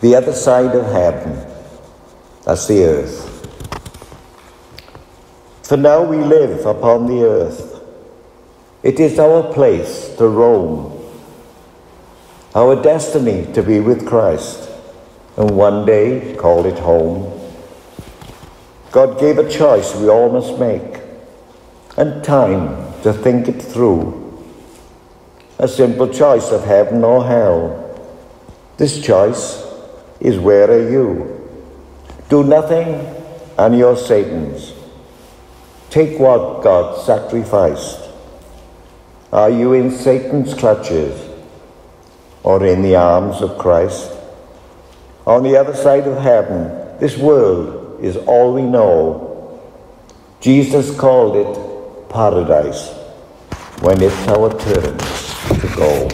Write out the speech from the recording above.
The other side of heaven, that's the earth. For now we live upon the earth. It is our place to roam, our destiny to be with Christ, and one day call it home. God gave a choice we all must make, and time to think it through. A simple choice of heaven or hell. This choice is where are you? Do nothing and you're Satan's. Take what God sacrificed. Are you in Satan's clutches or in the arms of Christ? On the other side of heaven, this world is all we know. Jesus called it paradise when it's our turn to go.